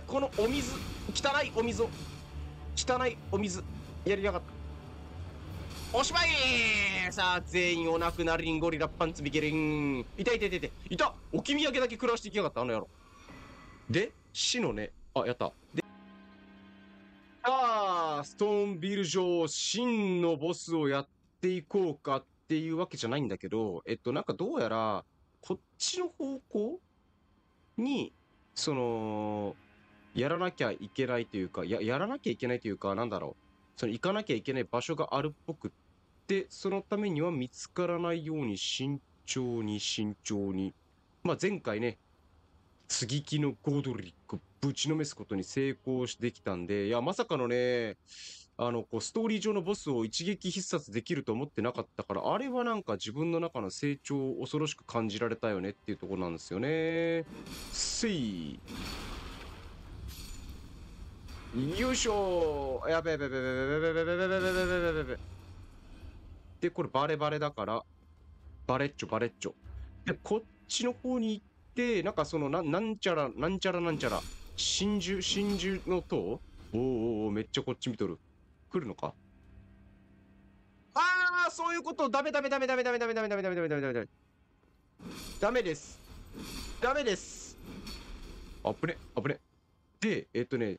このお水汚いお水を汚いお水やりやがった。おしまい。さあ全員お亡くなりんゴリラパンツビケリンいたいたいたい。たいた置き土産だけ食らしていきやがった。あの野郎。で死のね。あやった。でああストーンビル上真のボスをやっていこうかっていうわけじゃないんだけどえっとなんかどうやらこっちの方向にそのやらなきゃいけないというかややらなきゃいけないというかなんだろう。その行かなきゃいけない場所があるっぽくってそのためには見つからないように慎重に慎重に。まあ前回ね接ぎ木のゴードリックぶちのめすことに成功してきたんでいやまさかのねあのこうストーリー上のボスを一撃必殺できると思ってなかったからあれはなんか自分の中の成長を恐ろしく感じられたよねっていうところなんですよね。せい。よいしょやべやべやべやべやべやべやべやべやべやべべべべでこれバレバレだからバレッチョバレッチョでこっちの方に行ってなんかそのななんちゃらなんちゃらなんちゃら真珠真珠の塔おーおーおーめっちゃこっち見とる来るのかああそういうことダメダメダメダメダメダメダメダメダメダメダメダメダメダメですダメですあぶねあぶねでえっとね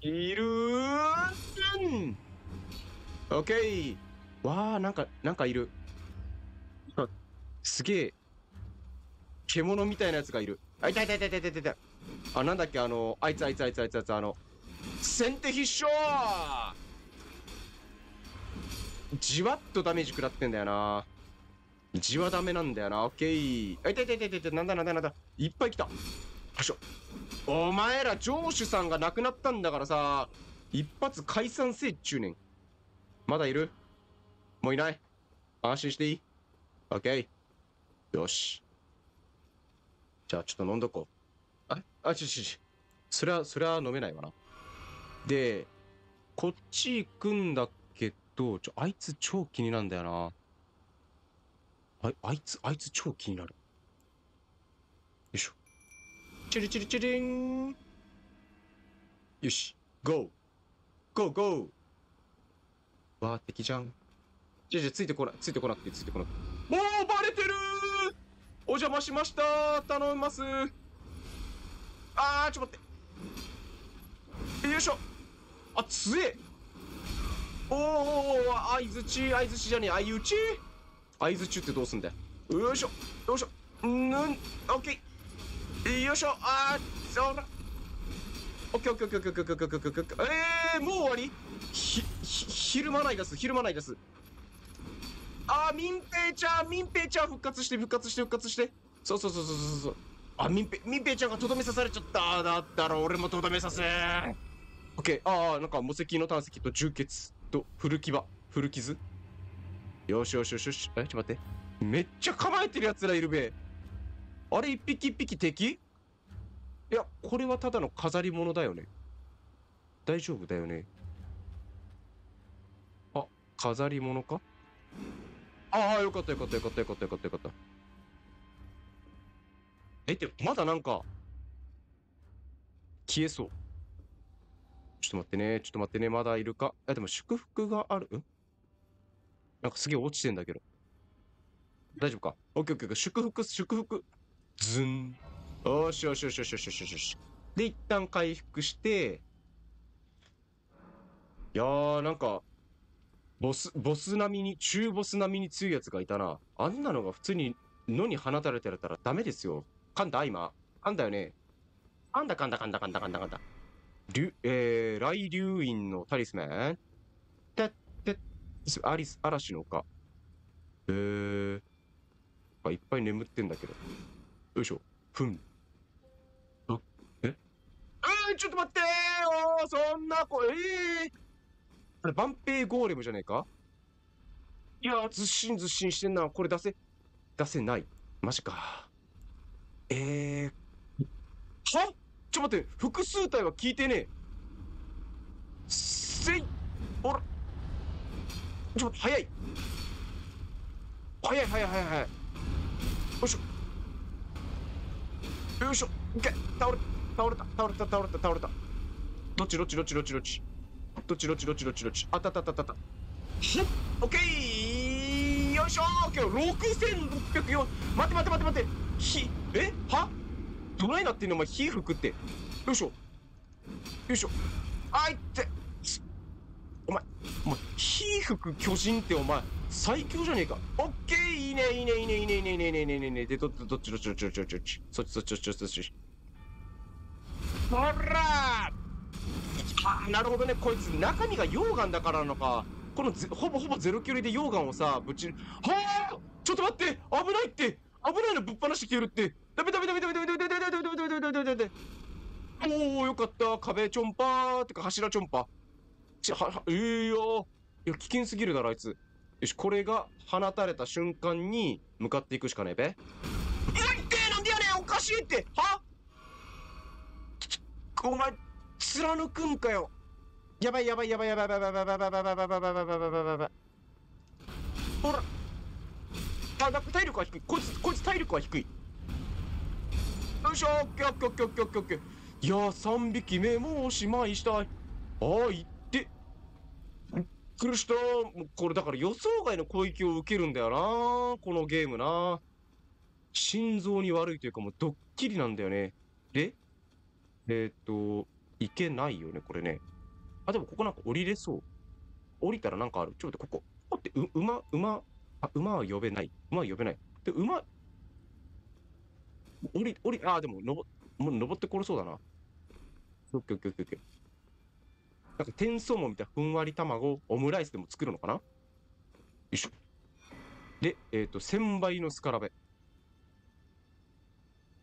いるーん。オッケーわあなんかなんかいる。すげえ。獣みたいなやつがいる。あい痛い痛い痛い痛い痛いたあなんだっけあのあいつあいつあいつあいつあいつあの先手必勝じわっとダメージ食らってんだよな。じわダメなんだよな。オッケーあ痛い痛い痛い痛いた。なんだなんだなんだ。いっぱい来た。よいしょ。お前ら城主さんが亡くなったんだからさ一発解散せいっちゅうねん。まだいる？もういない？安心していい？オッケーよし。じゃあちょっと飲んどこう。ああちょちょちょ。それはそれは飲めないわな。でこっち行くんだけどちょあいつ超気になるんだよな。ああいつあいつ超気になる。チリチリチリン。よしゴー。ゴーゴー。わー敵じゃん。じゃじゃついてこなついてこなくてついてこなくて。もうバレてるお邪魔しました頼みますあーちょっと待って。よいしょ。あ強え。おーおーおー相づち相づちじゃねえ。相打ち。相づちってどうすんだよ。よいしょ。よいしょ。んーん。オッケー。よいしょあーそんなオッケーオッケーオッケーオッケーオッケーオッケーオッケーえー、もう終わり？ひ、ひ、昼間ないです、昼間ないです。あー、民平ちゃん、民平ちゃん復活して、復活して、復活して。そうそうそうそうそうそう。あ、民平、民平ちゃんがとどめ刺されちゃった。だったら俺もとどめさせー。オッケー、あー、なんか無石の胆石と充血と古牙、古傷。よしよしよしよし。え、ちょっと待って。めっちゃ構えてる奴らいるべ。あれ、一匹一匹敵？いや、これはただの飾り物だよね。大丈夫だよね。あ、飾り物か？ああ、よかったよかったよかったよかったよかったよかった。え、でもまだなんか、消えそう。ちょっと待ってね、ちょっと待ってね、まだいるか？あ、でも祝福がある？なんかすげえ落ちてんだけど。大丈夫か？オッケーオッケーオッケー。祝福、祝福。ズン。よしよしよしよしよしよしよし。で、一旦回復して、いやー、なんか、ボス、ボス並みに、中ボス並みに強いやつがいたな。あんなのが普通に野に放たれてたらダメですよ。噛んだ今。噛んだよね。噛んだ噛んだ噛んだ噛んだ噛んだ噛んだ。竜、えー、雷竜院のタリスマン？てって、アリス、嵐の丘。えー、いっぱい眠ってんだけど。よいしょ。ふん。あ、え？あーちょっと待ってーよそんな子、ええあれ、万平ゴーレムじゃねえか？いやー、ずっしんずっしんしてんな。これ出せ、出せない。マジか。えー、は？ちょっと待って、複数体は聞いてねえ。せい、あら。ちょっと待って、早い。早い早い早い早い。よいしょ。よいしょ。いけ、倒れ、倒れた、倒れた、倒れた、倒れた。どっち？どっち？どっち？どっち？どっち？どっち？どっち？どっち？どっち？どっち？あったたたあった。ひっオッケー。よいしょ。ー。今日6604待って待って待って待って。ひえ？は？どないなってんの？お前火吹くって。よいしょ。よいしょ。あいって。お前お前火吹く巨人ってお前最強じゃねえか。オッケーねいいねいいねいいねいいねいいねいいねいいねいいねでどどっちどっちどっちどっちどっちどっちそっちそっちそっちそっちそっちほらあなるほどねこいつ中身が溶岩だからなのかこのぜほぼほぼゼロ距離で溶岩をさぶちはあちょっと待って危ないって危ないのぶっ放して消えるってダメダメダメダメダメダメダメダメダメダメダメダメダメダメダメおおよかった壁チョンパーってか柱チョンパちははえー、よいや危険すぎるだろあいつよしこれが放たれた瞬間に向かっていくしかねえべ。いやってなんでやねんおかしいって。は？お前貫くんかよ。やばいやばいやばいやばいやばいやばいやばいやばいやばいやばいやばいやばいやばいやばいやばいやばい。ほら。あだ体力は低い。こいつこいつ体力は低い。よいしょ。オッケーオッケーオッケーオッケーオッケーオッケー。いや3匹目もうおしまいしたい。ああい。ってびっくりしたこれだから予想外の攻撃を受けるんだよなこのゲームな心臓に悪いというかもうドッキリなんだよねでえっ、といけないよねこれねあ、でもここなんか降りれそう。降りたらなんかある。ちょっと待って、ここ。ここって、う、馬、馬、あ、馬は呼べない。馬は呼べない。で、馬、降り、降り、あ、でも、のぼ、もう登ってこれそうだな。オッケーオッケーオッケー。なんか、天草もみたいなふんわり卵、オムライスでも作るのかな？よいしょ。で、えっ、と、1000倍のスカラベ。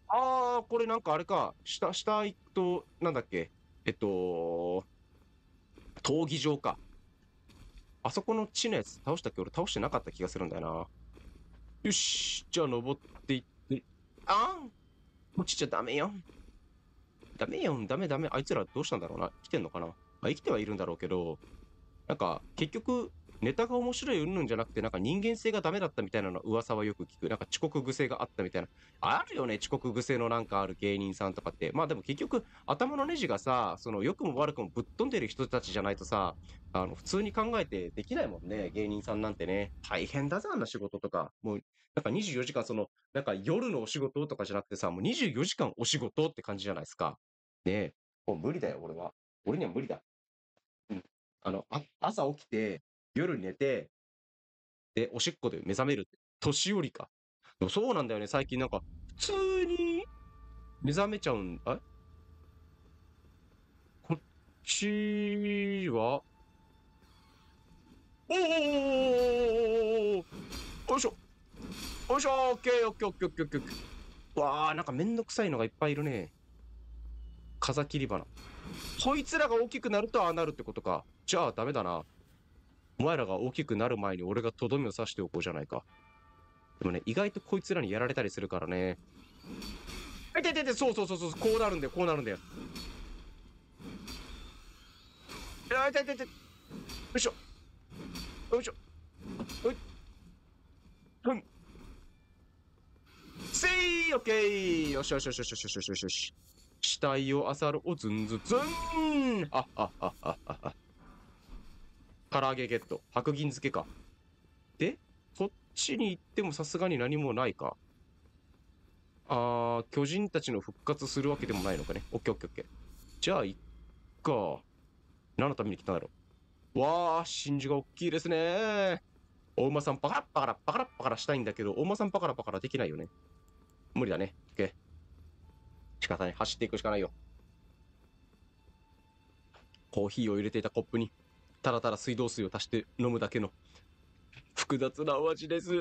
あー、これなんかあれか。下、下行くと、なんだっけ？えっと、闘技場か。あそこの地のやつ倒したっけ？俺倒してなかった気がするんだよな。よし。じゃあ登っていって。あん落ちちゃダメよ。ダメよ。ダメダメ。あいつらどうしたんだろうな。生きてんのかな？あ生きてはいるんだろうけど、なんか結局、ネタが面白いうんぬんじゃなくて、なんか人間性がダメだったみたいなの噂はよく聞く。なんか遅刻癖があったみたいな。あるよね、遅刻癖のなんかある芸人さんとかって。まあでも結局、頭のネジがさ、その良くも悪くもぶっ飛んでる人たちじゃないとさ、あの、普通に考えてできないもんね、芸人さんなんてね。大変だぜ、あんな仕事とか。もう、なんか24時間その、なんか夜のお仕事とかじゃなくてさ、もう24時間お仕事って感じじゃないですか。ね。もう無理だよ、俺は。俺には無理だ。あの、あ朝起きて、夜寝て、で、おしっこで目覚めるって。年寄りか。でもそうなんだよね、最近なんか、普通に目覚めちゃうん、あこっちはおーよいしょよいしょオッケーオッケーオッケーオッケーオッケーオッケーわー、なんかめんどくさいのがいっぱいいるね。風切り花。こいつらが大きくなるとああなるってことか。じゃあダメだな。お前らが大きくなる前に俺がとどめを刺しておこうじゃないか。でもね、意外とこいつらにやられたりするからね。あ、いててて、そうそうそうそう、こうなるんだよ、こうなるんだよ。あ、いててて。よいしょ。よいしょ。はい。うん。せいオッケーよしよしよしよしよしよしよし。死体を漁るおずんずずんあああああっ。唐揚げゲット。白銀漬けか。で、こっちに行ってもさすがに何もないか。あー、巨人たちの復活するわけでもないのかね。オッケーオッケーオッケー。じゃあ、いっか。何のために来たんだろう。わー、真珠が大きいですねお馬さんパカラッパカラッパカラパカラしたいんだけど、お馬さんパカラパカラできないよね。無理だね。オッケー。仕方ない。走っていくしかないよ。コーヒーを入れていたコップに、ただただ水道水を足して飲むだけの、複雑なお味です。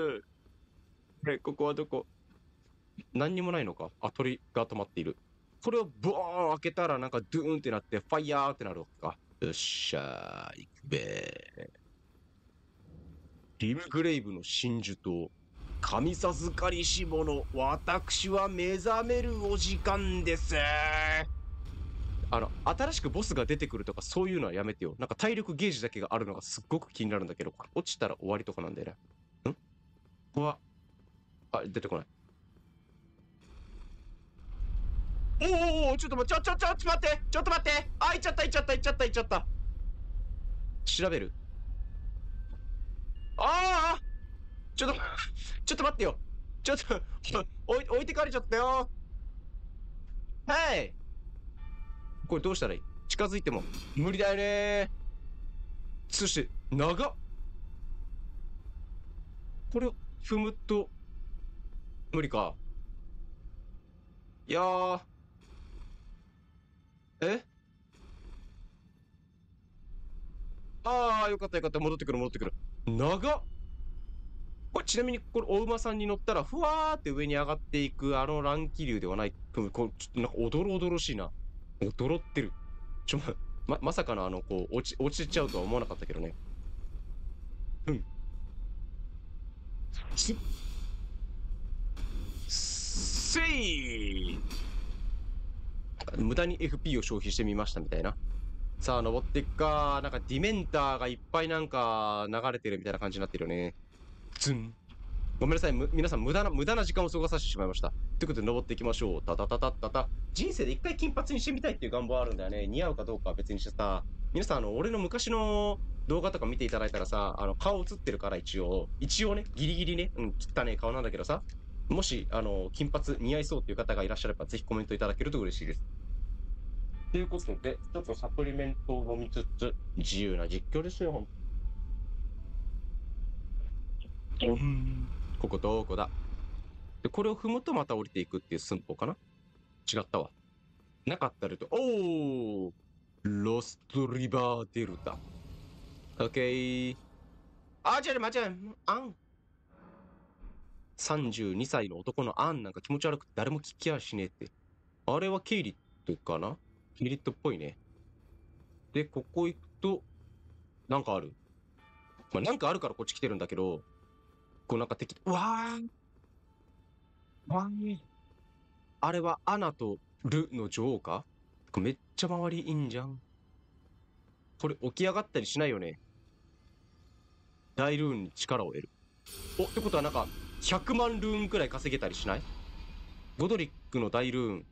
え、ここはどこ？何にもないのか？あ、鳥が止まっている。これをボーン開けたらなんかドゥーンってなってファイヤーってなるわけか。よっしゃー、行くべリムグレイブの真珠と神授かりし者、私は目覚めるお時間です。新しくボスが出てくるとかそういうのはやめてよ。なんか体力ゲージだけがあるのがすっごく気になるんだけど、落ちたら終わりとかなんだよね。ん？ここは、あ、出てこない。おおおちょっと待って、ちょ、ちょ、ちょ、ちょっと待って、ちょっと待って、あ、いっちゃった、いっちゃった、いっちゃった、いっちゃった。調べる？ああちょっと、ちょっと待ってよ。ちょっと、お置いてかれちゃったよ。はい。これどうしたらいい？近づいても。無理だよね。そして、長っ。これを踏むと、無理か。いやー。え？ああ、よかったよかった。戻ってくる戻ってくる。長っ。これちなみにこれお馬さんに乗ったらふわーって上に上がっていくあの乱気流ではない。ここちょっとなんかおどろおどろしいな。おどろってる。ちょままさかのあのこう落ち落ちちゃうとは思わなかったけどね。うん。すせい。無駄に FP を消費してみましたみたいな。さあ登っていくか。なんかディメンターがいっぱいなんか流れてるみたいな感じになってるよね。ズン。ごめんなさい、む皆さん無駄な、無駄な時間を過ごさせてしまいました。ということで登っていきましょう。タタタタタタ。人生で一回金髪にしてみたいっていう願望あるんだよね。似合うかどうかは別にしてさ。皆さん、あの、俺の昔の動画とか見ていただいたらさ、あの、顔映ってるから一応、一応ね、ギリギリね、うん、汚ね顔なんだけどさ、もし、あの、金髪似合いそうっていう方がいらっしゃれば、ぜひコメントいただけると嬉しいです。ということで、ちょっとサプリメントを飲みつつ、自由な実況ですよ、ほんここどこだで、これを踏むとまた降りていくっていう寸法かな？違ったわ。なかったらと、おーロストリバーデルタ。オッケー。あ、違う、間違えあん。32歳の男のアンなんか気持ち悪くて誰も聞きやしねえって。あれはケイリットかな？ケイリットっぽいね。で、ここ行くと、なんかある。まあ、なんかあるからこっち来てるんだけど、こうなんか敵、うわーわーあれはアナとルの女王か？めっちゃ周りいいんじゃん。これ起き上がったりしないよね？大ルーンに力を得る。お、ってことはなんか、100万ルーンくらい稼げたりしない？ゴドリックの大ルーン、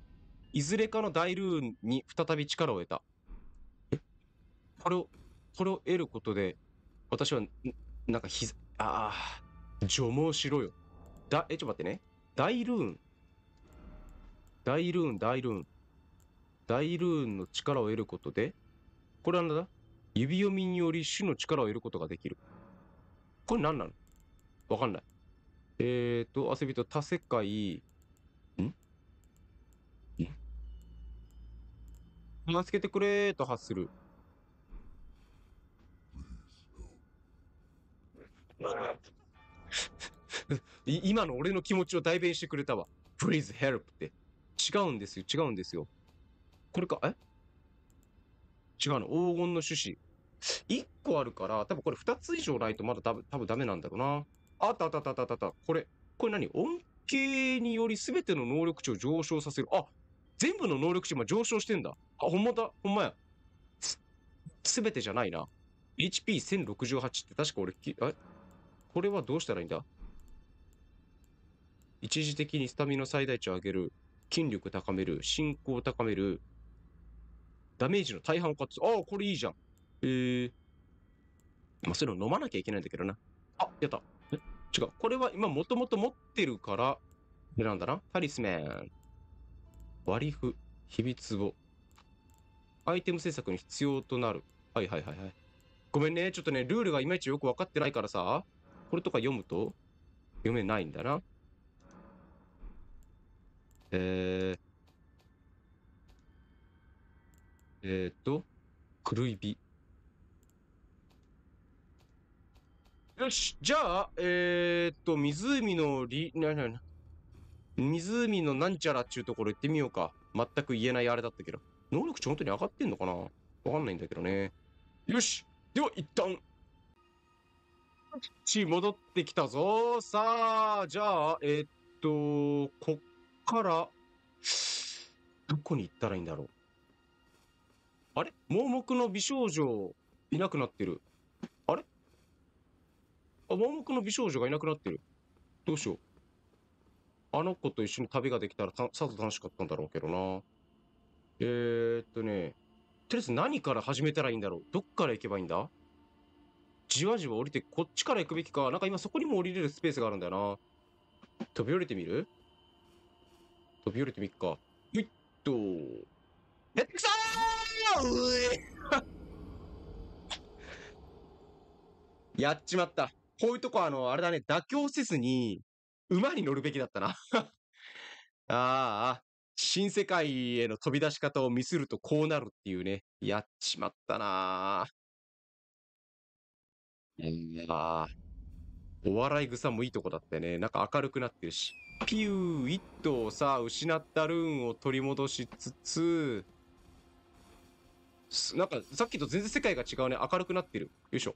いずれかの大ルーンに再び力を得た。これを、これを得ることで、私は、なんかひざ、ああ、除毛しろよ。だ、え、ちょっと待ってね。大ルーン。大ルーン、大ルーン。大ルーンの力を得ることで、これはなんだ？指読みにより種の力を得ることができる。これ何なの？わかんない。えーと、遊びと多世界、ん？ん？助けてくれーと発する。今の俺の気持ちを代弁してくれたわ。Please help って。違うんですよ、違うんですよ。これか、え？違うの、黄金の種子。1個あるから、多分これ2つ以上ないとまだ多分多分ダメなんだろうな。あったあったあったあったあった。これ、これ何？恩恵により全ての能力値を上昇させる。あ全部の能力値今上昇してんだ。あ、ほんまだ、ほんまや。す、全てじゃないな。HP1068 って確か俺き、えこれはどうしたらいいんだ？一時的にスタミナ最大値を上げる。筋力高める。進行を高める。ダメージの大半をカットする。ああ、これいいじゃん。えー。まあ、それを飲まなきゃいけないんだけどな。あ、やった。え？違う。これは今もともと持ってるから、選んだな。タリスメン。割り符。秘密簿。アイテム制作に必要となる。はいはいはいはい。ごめんね。ちょっとね、ルールがいまいちよくわかってないからさ、これとか読むと読めないんだな。えー、えー、っと、狂い火。よし、じゃあ、えー、っと、湖のり、なに、な、な、湖のなんちゃらっちゅうところ行ってみようか。全く言えないあれだったけど。能力値本当に上がってんのかな？わかんないんだけどね。よしでは一旦、ち戻ってきたぞ。さあ、じゃあ、えーっと、こっから、どこに行ったらいいんだろう。あれ？盲目の美少女、いなくなってる。あれ？あ、盲目の美少女がいなくなってる。どうしよう。あの子と一緒に旅ができたらたさぞ楽しかったんだろうけどな。えー、っとね、とりあえず何から始めたらいいんだろうどっから行けばいいんだ？じわじわ降りてこっちから行くべきか。なんか今そこにも降りれるスペースがあるんだよな。飛び降りてみる？飛び降りてみっか。ほいっと。やってくそーうえやっちまった。こういうとこあの、あれだね、妥協せずに、馬に乗るべきだったな。ああ、新世界への飛び出し方をミスるとこうなるっていうね。やっちまったないやお笑い草もいいとこだったよね。なんか明るくなってるし。ピュー、一頭さ、失ったルーンを取り戻しつつ、なんかさっきと全然世界が違うね。明るくなってる。よいしょ。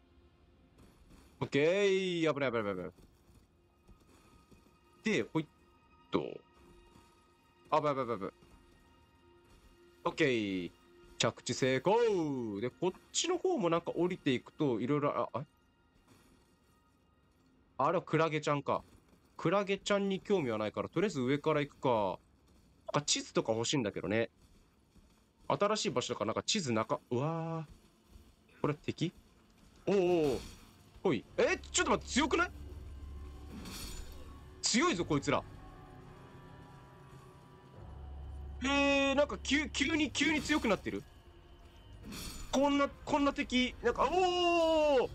オッケー。危ない危ない危ない。で、ほいっと。あ、ばいばいばいばい。オッケー。着地成功で、こっちの方もなんか降りていくと、いろいろ、あ、ああれはクラゲちゃんか。クラゲちゃんに興味はないから、とりあえず上から行くか。なんか地図とか欲しいんだけどね。新しい場所だからなんか地図中、うわー。これ敵？おうおおうほい。えちょっと待って、強くない？強いぞ、こいつら。えー、なんか急、急に、急に強くなってる？こんな、こんな敵、なんか、おお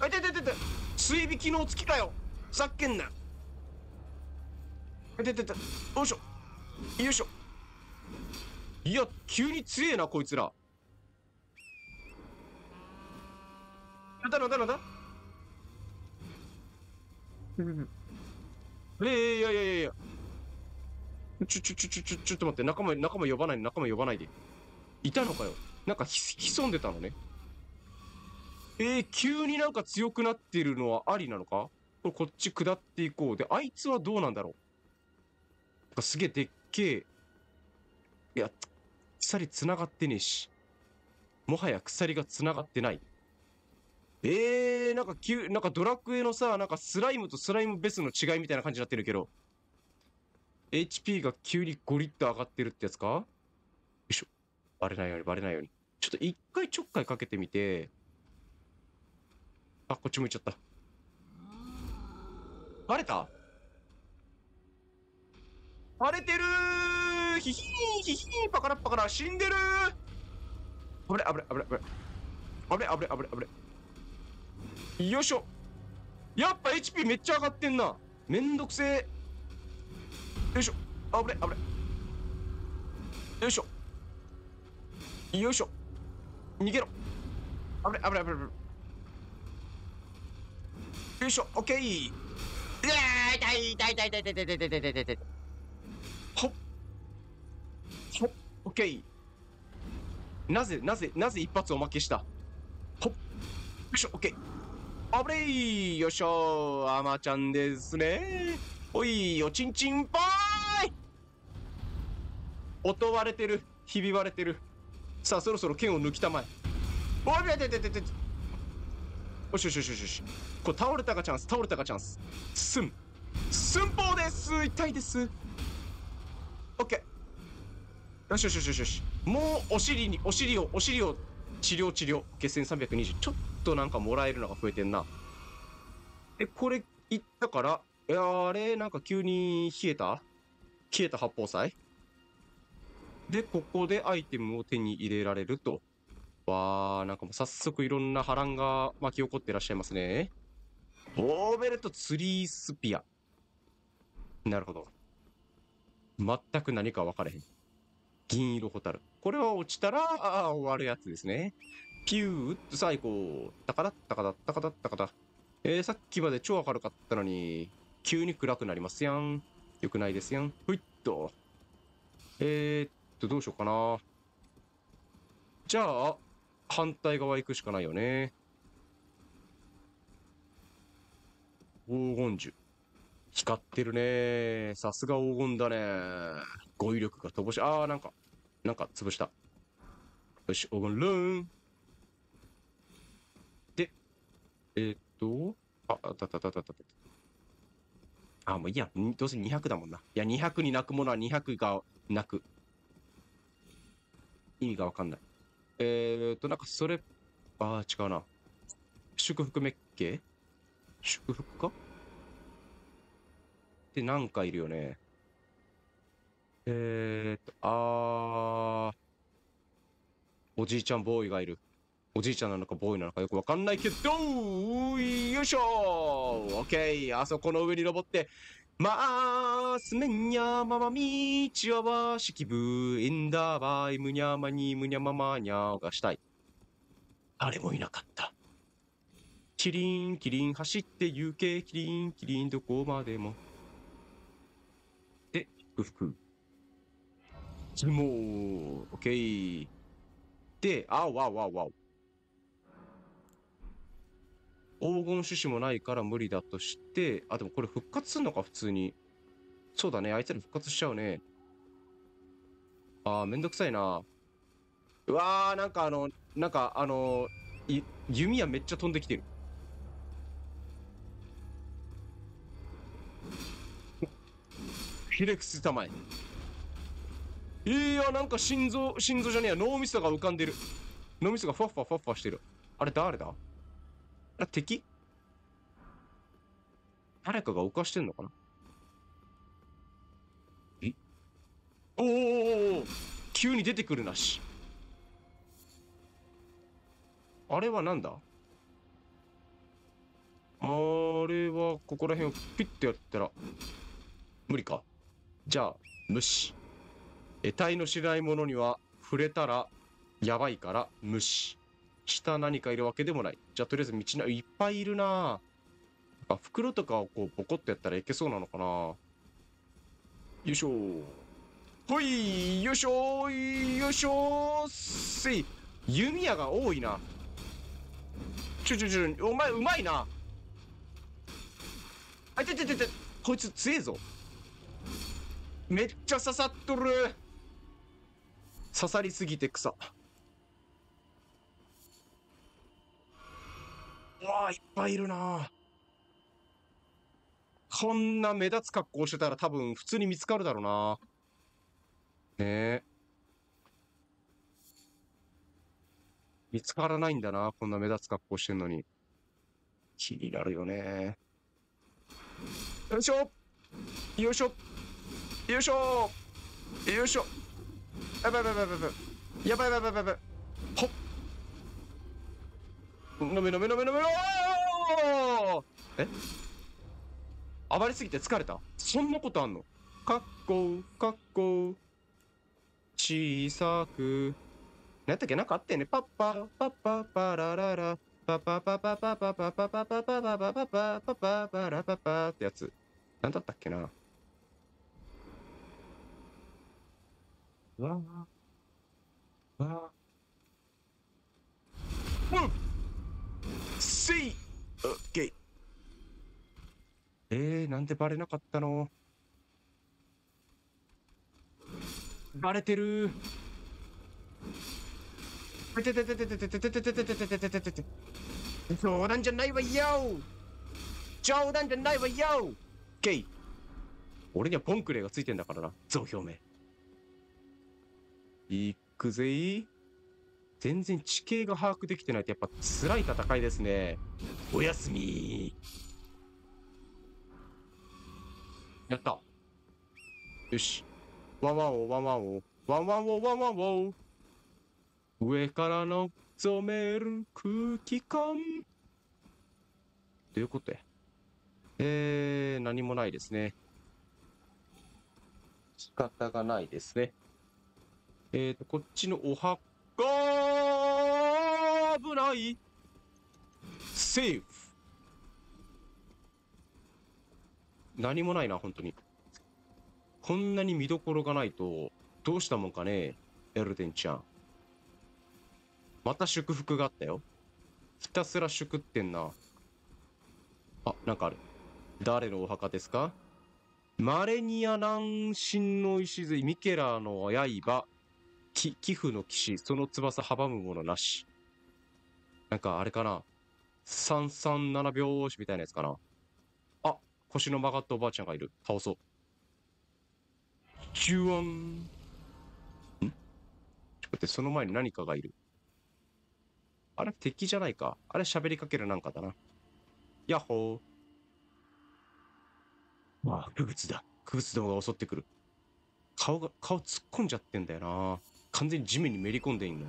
あ、いたいたいたいた追尾機能付きかよふざけんな。いたいた。よいしょ。よいしょ。いや、急に強えな、こいつら。なんだなんだなんだ？ええいやいやいやいや。ちょちょちょちょちょちょっと待って。仲間仲間呼ばない仲間呼ばないで。いたのかよ。なんかひ潜んでたのね。えー、急になんか強くなってるのはありなのか？これこっち下っていこうであいつはどうなんだろうなんかすげえでっけえいや鎖繋がってねえしもはや鎖が繋がってないえー、なんか急なんかドラクエのさなんかスライムとスライムベスの違いみたいな感じになってるけど HP が急にゴリッと上がってるってやつか？よいしょ。バレないように、バレないように。ちょっと一回ちょっかいかけてみて。あ、こっち向いちゃった。バレた？バレてるー！ヒヒーンヒヒーンパカラッパカラ死んでるー！危ない危ない危ない危ない。危ない危ない危ない危ない。よいしょ。やっぱ HP めっちゃ上がってんな。めんどくせえ。よいしょ。あぶれあぶれよいしょ。よいしょ。逃げろ。あぶれあぶれあぶれあぶれよいしょ。オッケー。ー痛い痛い痛い痛い痛い痛い痛い痛い痛い痛い痛いほっほっオッケーなぜなぜなぜ一発おまけしたほっよいしょオッケーあぶれーよいしょあまちゃんですねおいおちんちんぽーい音割れてるひび割れてるさあそろそろ剣を抜きたまえおいてててててよしよしよしよし。よしこれ倒れたかチャンス倒れたかチャンス。すん寸法です。痛いです。オッケー。よしよしよしよし。よしもうお尻にお尻をお尻を治療治療。決戦320ちょっとなんかもらえるのが増えてんな。えこれいったからいやあれなんか急に冷えた？消えた八宝菜？で、ここでアイテムを手に入れられると。わー、なんかもう早速いろんな波乱が巻き起こってらっしゃいますね。オーベルトツリースピア。なるほど。全く何か分かれへん。銀色ホタル。これは落ちたら、ああ、終わるやつですね。ピューッと最高。タカダッタカダッタカダッタカダ。えー、さっきまで超明るかったのに、急に暗くなりますやん。よくないですやん。ふいっと。えー、っと、どうしようかな。じゃあ、反対側行くしかないよね。黄金樹。光ってるね。さすが黄金だね。語彙力が乏しい。あー、なんか、なんか潰した。よし、黄金ルーン。で、えー、っと、あ、あったあったたた。あ、もういいや。どうせ200だもんな。いや、200に泣くものは200が泣く。意味がわかんない。えーっと、なんかそれ、あー、違うな。祝福メッケ？祝福か？ってなんかいるよね。えーっと、あー、おじいちゃんボーイがいる。おじいちゃんなのかボーイなのかよくわかんないけど、よいしょオッケーあそこの上に登って、まあ、すめんにゃままみちわわしきぶえんだばいむにゃまにむにゃままにゃがしたい。誰もいなかった。キリン、キリン走って行け、キリン、キリンどこまでも。で、ふふく。つもオッケー。で、あわわわ。黄金種子もないから無理だとして、あ、でもこれ復活すんのか、普通に。そうだね、あいつら復活しちゃうね。あー、めんどくさいな。うわー、なんかあの、なんかあの、い弓矢めっちゃ飛んできてる。フィレクス玉へ。いや、なんか心臓、心臓じゃねえや、脳みそが浮かんでる。脳みそがファッファファッファしてる。あれ誰だ？あれ敵？誰かが浮かしてんのかな？え？おーお急に出てくるなし。あれはなんだあれはここら辺をピッてやったら無理かじゃあ無視得体の知らないものには触れたらやばいから無視下何かいるわけでもない。じゃあとりあえず道ないっぱいいるな。あ袋とかをこうボコッとやったらいけそうなのかな。よいしょ。ほいよいしょよいしょせい。弓矢が多いな。ちょちょちょお前うまいな。あいててててこいつ強えぞ。めっちゃ刺さっとる。刺さりすぎて草。わあ、いっぱいいるな。こんな目立つ格好してたら多分普通に見つかるだろうな。ね。え。見つからないんだな、こんな目立つ格好してんのに。気になるよね。よいしょ。よいしょ。よいしょ。よいしょ。やばいやばいやばいやばいやばいやばいやばい。ほっ。飲め飲め飲め飲めおーえ？暴れすぎて疲れた？そんなことあんの？かっこかっこ小さく。何やったっけ？なんかあってね。パッパパッパパラララ。パパパパパパパパパパパパパパパパパパパラパパってやつ。何だったっけな？わうわうん！せいオッケー。えー、なんでバレなかったの？バレてる。てててててててててててててててててて冗談じゃないわよ冗談じゃないわよケイ俺にはポンクレがついてんだからな増表明いくぜい全然地形が把握できてないとやっぱ辛い戦いですね。おやすみ。やった。よし。ワンワンオワンワンオワンワンオワンワンオ上からの染める空気感。ということでえー、何もないですね。仕方がないですね。えーとこっちのお墓危ないセーフ何もないな本当にこんなに見どころがないとどうしたもんかねエルデンちゃん。また祝福があったよ。ひたすら祝ってんな。あ、なんかある。誰のお墓ですか？マレニア南神の礎、ミケラの刃、き寄付の騎士、その翼阻むものなし。なんかあれかな。337拍子みたいなやつかな。あ、腰の曲がったおばあちゃんがいる。倒そう。ジュワン。ん？ちょっと待って、その前に何かがいる。あれ敵じゃないか。あれ喋りかけるなんかだな。ヤッホー。ああ、クグツだ。クグツどもが襲ってくる。顔が、顔突っ込んじゃってんだよな。完全に地面にめり込んでいんの。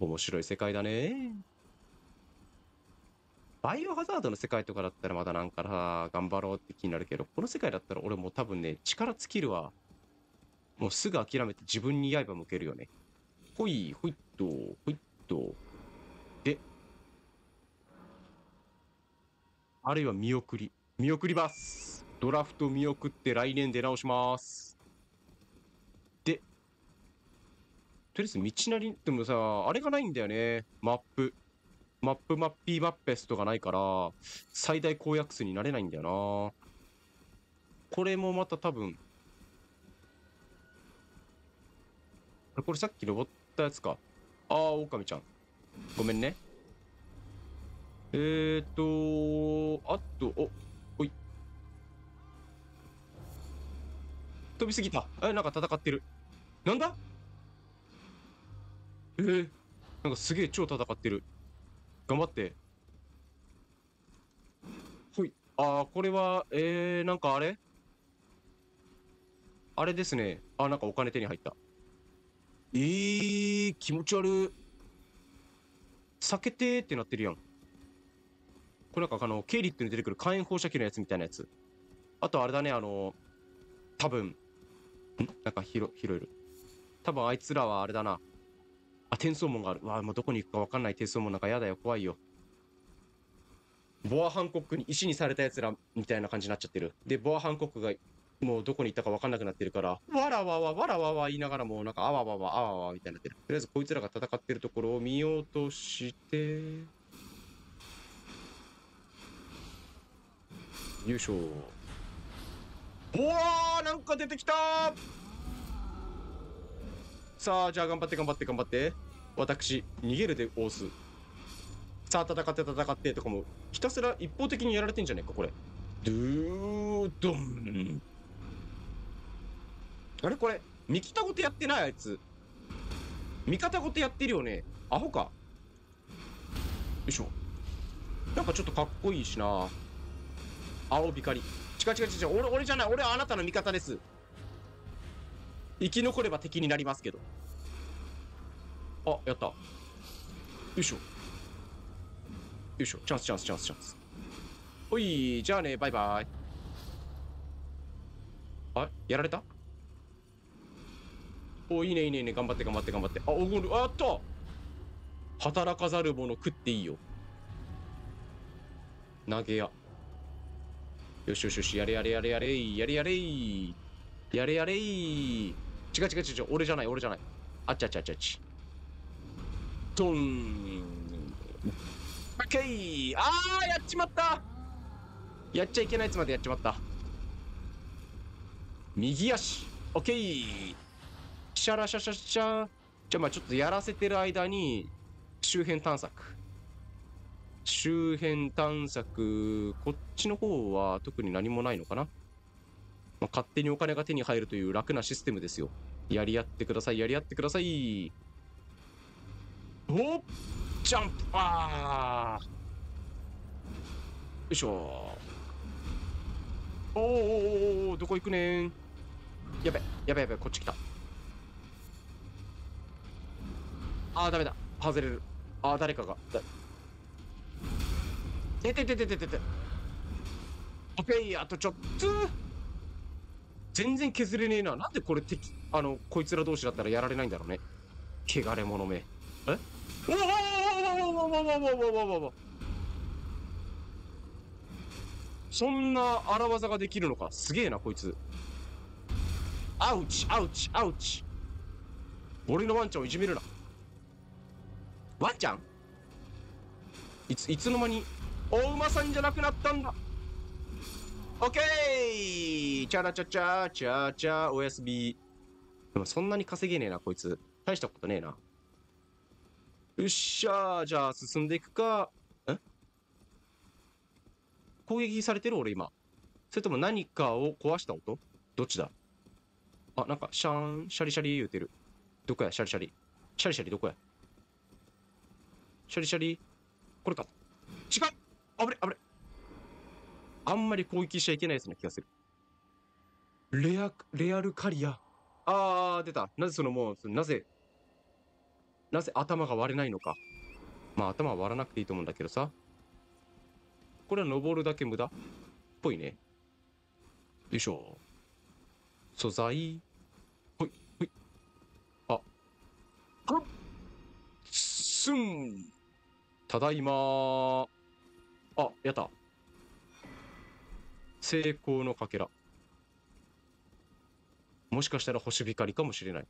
面白い世界だね。バイオハザードの世界とかだったらまだなんかさ、頑張ろうって気になるけど、この世界だったら俺もう多分ね、力尽きるわ。もうすぐ諦めて自分に刃向けるよね。ほい、ほいっと、ほいっと。で、あるいは見送り。見送ります。ドラフト見送って来年出直します。で、とりあえず道なり、でもさ、あれがないんだよね。マップ。マップマッピーマッペスとかないから、最大公約数になれないんだよな。これもまた多分、これさっき登ったやつか。ああ、狼ちゃん。ごめんね。えーと、あと、お、おい。飛びすぎた。え、なんか戦ってる。なんだ？えー、なんかすげえ超戦ってる。頑張って。ほい。あー、これは、えー、なんかあれ？あれですね。あ、なんかお金手に入った。えー、気持ち悪い。避けてってなってるやん。これなんかあの、ケイリットに出てくる火炎放射器のやつみたいなやつ。あとあれだね、あの、多分、ん？なんか広、広いる。多分あいつらはあれだな。あ、転送門がある。うわもうどこに行くか分かんない転送門なんかやだよ。怖いよ。ボア・ハンコックに石にされた奴らみたいな感じになっちゃってる。で、ボア・ハンコックがもうどこに行ったか分かんなくなってるから、わらわわ、わらわわ言いながらもうなんかあわわわ、あわわみたいになってる。とりあえずこいつらが戦ってるところを見ようとして、よいしょ。おわーなんか出てきたさあ、じゃあ頑張って頑張って頑張って。私、逃げるで押す。さあ、戦って戦ってとかも、ひたすら一方的にやられてんじゃねえか、これ。ドゥードン。あれ？これ、味方ごとやってないあいつ。味方ごとやってるよね。アホか。よいしょ。なんかちょっとかっこいいしな。青光。違う違う違う違う。俺、俺じゃない。俺はあなたの味方です。生き残れば敵になりますけど。あ、やった。よいしょ。よいしょ。チャンスチャンスチャンスチャンス。おい、じゃあね、バイバイ。あ、やられた？お、いいね、いいね、いいね。頑張って、頑張って、頑張って。あ、おごる。ああった働かざる者食っていいよ。投げや。よしよしよし、やれやれやれやれやれやれやれやれ違う違う違う、俺じゃない、俺じゃない。あっちあっちあっちあっち。ドン。オッケーあー、やっちまったやっちゃいけないやつまでやっちまった。右足。オッケーシャラシャシャシャ。じゃあまあちょっとやらせてる間に、周辺探索。周辺探索、こっちの方は特に何もないのかな、まあ、勝手にお金が手に入るという楽なシステムですよ。やり合ってください、やり合ってください。おっジャンプあーよいしょおーおーおおどこ行くねんやべ、やべやべ、こっち来た。あー、ダメだ。外れる。あー、誰かが。だててててててて。オッケー、あとちょっと。全然削れねえな。なんでこれ敵、あの、こいつら同士だったらやられないんだろうね。汚れ者め。え？おおおおおおおおおおおおおおそんな荒技ができるのか。すげえな、こいつ。アウチアウチアウチ俺のワンちゃんをいじめるなワンちゃんいついつの間にお馬さんじゃなくなったんだオッケー！チャラチャチャチャチャおやすみ。でもそんなに稼げねえなこいつ。大したことねえな。よっしゃーじゃあ進んでいくか。ん攻撃されてる俺今。それとも何かを壊した音？どっちだ？あなんかシャーンシャリシャリ言うてる。どこや？シャリシャリ。シャリシャリどこや？シャリシャリ。これか。違う！あぶれあぶれあんまり攻撃しちゃいけないやつな気がする。レアレアルカリア。あー出た。なぜそのもうなぜなぜ頭が割れないのか。まあ頭は割らなくていいと思うんだけどさ。これは登るだけ無駄。っぽいね。よいしょ。素材。ほいほい。あ。はっすんただいまあやった。成功のかけら。もしかしたら星光かもしれない。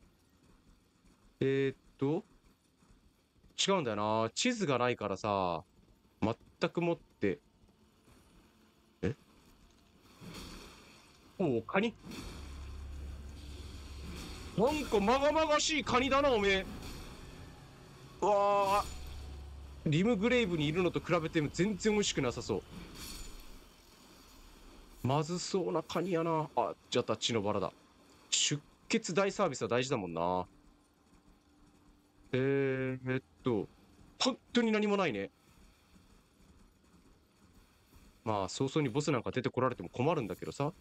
えー、っと違うんだよな。地図がないからさ全くもって。え？おおカニ。なんかまがまがしいカニだなおめえ。うわリムグレイブにいるのと比べても全然美味しくなさそうまずそうなカニやな。あじゃあ血のバラだ。出血大サービスは大事だもんな。えー、えっと本当に何もないね。まあ早々にボスなんか出てこられても困るんだけどさ。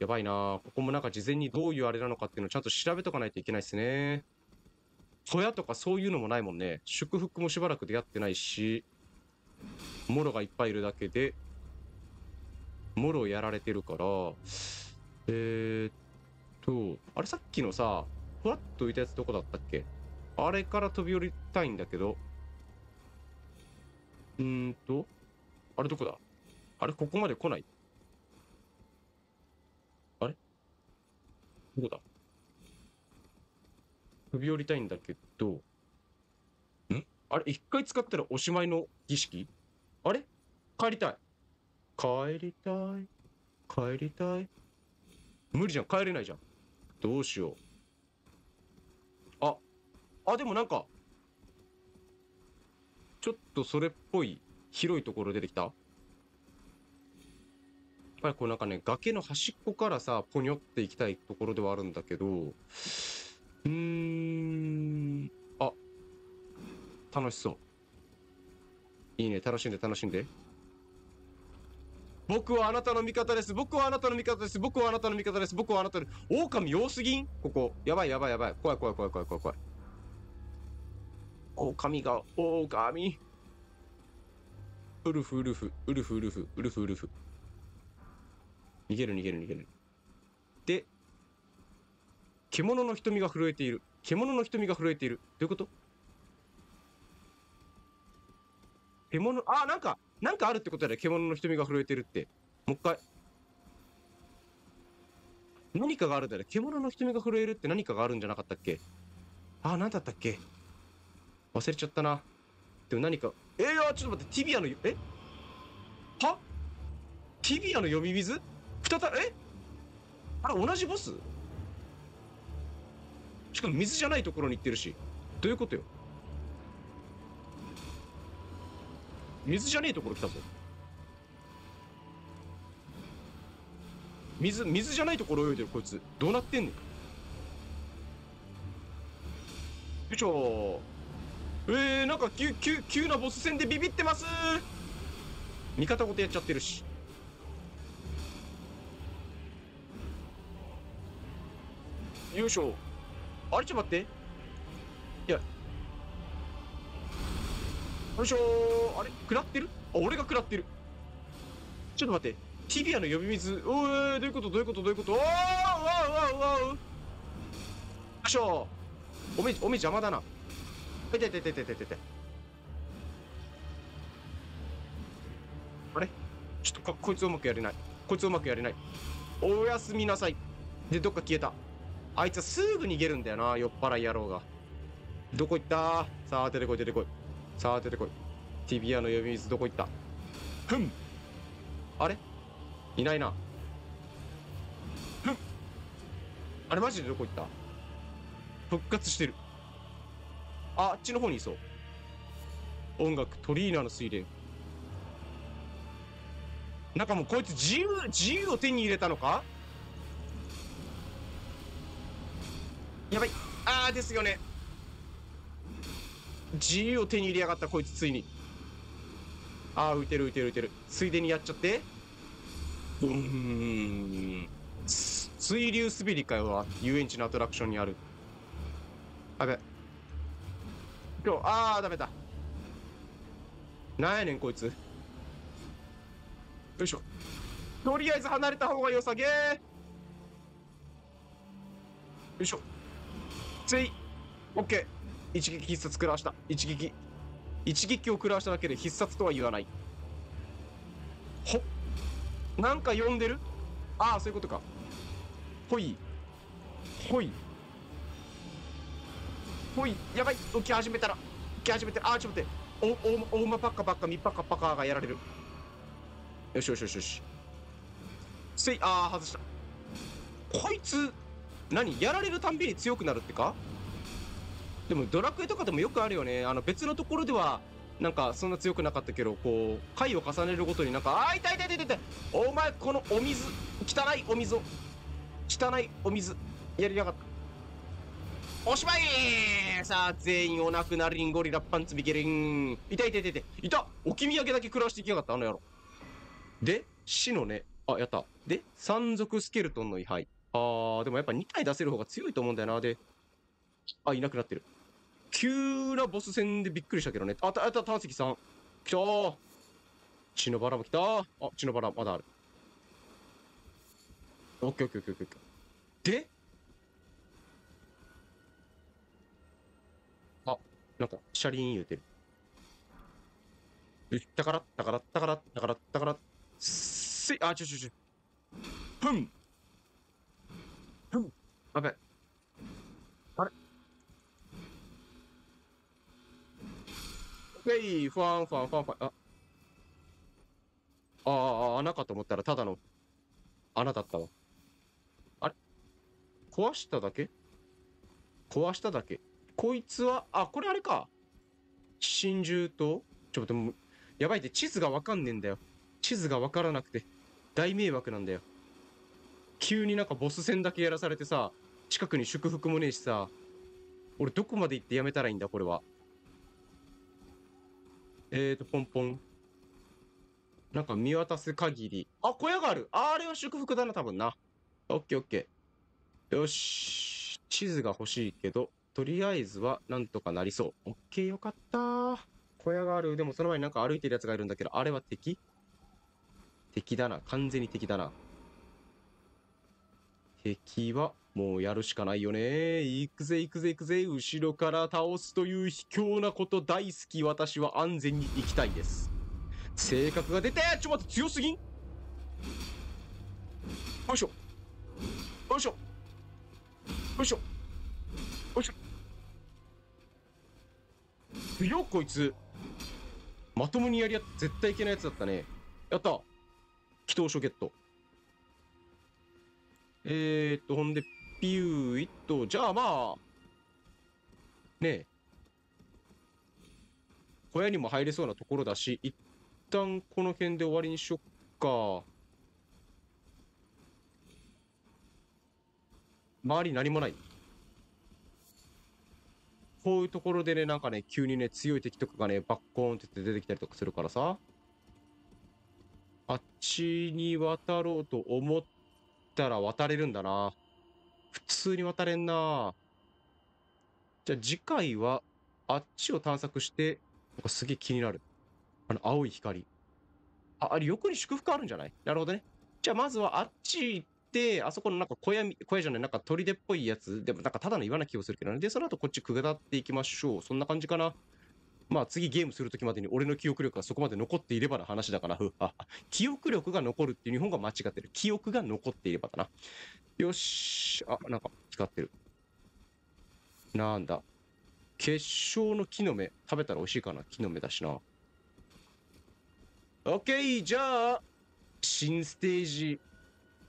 やばいな。ここもなんか事前にどういうあれなのかっていうのをちゃんと調べとかないといけないですね。小屋とかそういうのもないもんね。祝福もしばらく出会ってないし。モロがいっぱいいるだけでモロやられてるからえー、っとあれさっきのさふわっと浮いたやつどこだったっけ？あれから飛び降りたいんだけどうーんとあれどこだ？あれここまで来ない？あれ？どこだ？飛び降りたいんだけどん？あれ一回使ったらおしまいの儀式？あれ？帰りたい。帰りたい。帰りたい。無理じゃん。帰れないじゃん。どうしよう。ああでもなんかちょっとそれっぽい広いところ出てきた？やっぱりこうなんかね崖の端っこからさポニョっていきたいところではあるんだけどうーんあ楽しそう。いいね。楽しんで楽しんで。僕はあなたの味方です。僕はあなたの味方です。僕はあなたの味方です。僕はあなたの狼多すぎん？ここ。やばいやばいやばい。怖い怖い怖い怖い怖い怖い。狼が狼。ウルフウルフ。ウルフウルフ。ウルフウルフ。逃げる逃げる逃げる。で獣の瞳が震えている。獣の瞳が震えている。どういうこと？獣あなんかなんかあるってことだよ獣の瞳が震えてるって。もう一回。何かがあるんだよ獣の瞳が震えるって何かがあるんじゃなかったっけ？あ何だったっけ？忘れちゃったな。でも何かえー、ちょっと待ってティビアのえ？は？ティビアの読み水？再びえ？あれ同じボス？しかも水じゃないところに行ってるし。どういうことよ？水じゃねえところ来たぞ。水水じゃないところ泳いでるこいつ。どうなってんねん。よいしょ。えー、なんか急急急なボス戦でビビってます。味方ごとやっちゃってるし。よいしょ。あれちょっと待って。よいしょー。あれ？食らってる？あ俺が食らってる。ちょっと待って。ティビアの呼び水。おーどういうこと？どういうこと？どういうこと？おーわーわーわー。よいしょおめおめ邪魔だな。いてててててててあれ？ちょっとこいつうまくやれない。こいつうまくやれない。おやすみなさい。で、どっか消えた。あいつはすぐ逃げるんだよな、酔っ払い野郎が。どこ行った？さあ、出てこい、出てこい。さあ、出てこい。ティビアの呼び水どこ行った？ふんあれ？いないな。ふんあれマジでどこ行った？復活してる。あ、あっちの方にいそう。音楽、トリーナの水蓮。なんかもうこいつ自由、自由を手に入れたのか？やばい。ああ、ですよね。自由を手に入れやがったこいつついに。ああ浮いてる浮いてる浮いてる。ついでにやっちゃって。うーん。水流滑りかよ遊園地のアトラクションにある。あべ今日ああダメだ。なんやねんこいつ。よいしょ。とりあえず離れた方がよさげよいしょ。ついオッケー。一撃必殺食らわした。一撃。一撃を食らわしただけで必殺とは言わない。ほなんか呼んでる？ああそういうことか。ほい。ほい。ほい。やばい。起き始めたら。起き始めて。ああちょっと待って。おおお馬パッカパッカミパッカパカがやられる。よしよしよしよし。せいああ外した。こいつ何？やられるたんびに強くなるってか？でもドラクエとかでもよくあるよね。あの別のところではなんかそんな強くなかったけどこう回を重ねるごとになんかあー痛い痛い痛い痛いお前このお水汚いお水を汚いお水やりやがった。おしまい。さあ全員お亡くなりんゴリラパンツビケリン痛い痛い痛い痛い。いた置き土産だけ食らしていきやがったあの野郎。で死のね。あやった。で山賊スケルトンの位牌。あーでもやっぱ2体出せる方が強いと思うんだよな。であいなくなってる。急なボス戦でびっくりしたけどね。あった、あった、炭石さん。来たー。血のバラも来たー。あ、血のバラまだある。オッケーオッケーオッケーオッケー。で？あ、なんか、車輪言うてる。え、だから、だから、だから、だから、だから、せい、あ、ちょちょちょ。ふん。ふん。やべ。へい、ファンファンファンファン。あ。ああ、穴かと思ったらただの穴だったわ。あれ壊しただけ壊しただけ。こいつは、あ、これあれか。真珠と、ちょっともやばいって地図がわかんねえんだよ。地図がわからなくて。大迷惑なんだよ。急になんかボス戦だけやらされてさ、近くに祝福もねえしさ、俺どこまで行ってやめたらいいんだ、これは。えーと、ポンポン。なんか見渡す限り。あ、小屋がある。ああれは祝福だな、多分な。オッケーオッケー。よし。地図が欲しいけど、とりあえずはなんとかなりそう。オッケーよかった小屋がある。でもその前になんか歩いてるやつがいるんだけど、あれは敵？敵だな。完全に敵だな。敵はもうやるしかないよね。行くぜ行くぜ行くぜ。後ろから倒すという卑怯なこと大好き。私は安全に行きたいです。性格が出てちょっと待って、強すぎん？よいしょ。よいしょ。よいしょ。よいしょ。強こいつ。まともにやりや絶対いけないやつだったね。やった祈祷書ゲット。えー、っと、ほんで、ピューイッと、じゃあまあ、ねえ、小屋にも入れそうなところだし、一旦この辺で終わりにしよっか。周り何もない。こういうところでね、なんかね、急にね、強い敵とかがね、バッコーンって出てきたりとかするからさ。あっちに渡ろうと思ったら渡れるんだな。普通に渡れんな。じゃあ次回は、あっちを探索して、なんかすげえ気になる。あの、青い光。あ、あれ横に祝福あるんじゃない？なるほどね。じゃあまずはあっち行って、あそこのなんか小屋、小屋じゃない、なんか砦っぽいやつ。でもなんかただの岩な気をするけどね。で、その後こっち下っていきましょう。そんな感じかな。まあ次ゲームするときまでに俺の記憶力がそこまで残っていればの話だから、記憶力が残るっていう日本が間違ってる。記憶が残っていればだな。よし。あ、なんか光ってる。なんだ。結晶の木の芽。食べたら美味しいかな木の芽だしな。オッケーじゃあ、新ステージ、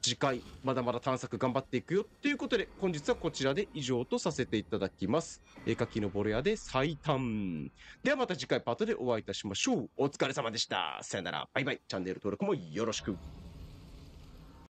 次回、まだまだ探索頑張っていくよ。ということで、本日はこちらで以上とさせていただきます。絵描きのボロ屋で最短。ではまた次回パートでお会いいたしましょう。お疲れ様でした。さよなら。バイバイ。チャンネル登録もよろしく。